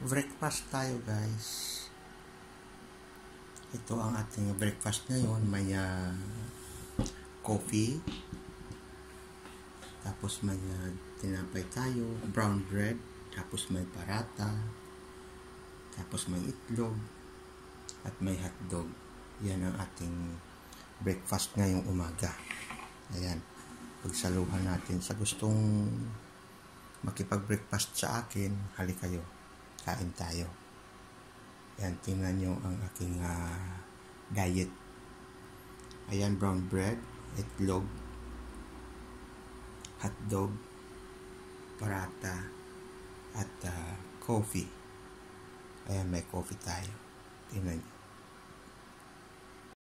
breakfast tayo guys. Ito ang ating breakfast ngayon. May uh, coffee. Tapos may uh, tinapay tayo brown bread. Tapos may parata. Tapos may itlog. At may hotdog. Yan ang ating breakfast ngayong umaga. Ayan. Pagsaluhan natin sa gustong makipag-breakfast sa akin hali kayo kain tayo. Yan, tingnan nyo ang aking uh, diet. Ayan, brown bread, itlog, hotdog, parata, at uh, coffee. Ayan, may coffee tayo. Tingnan nyo.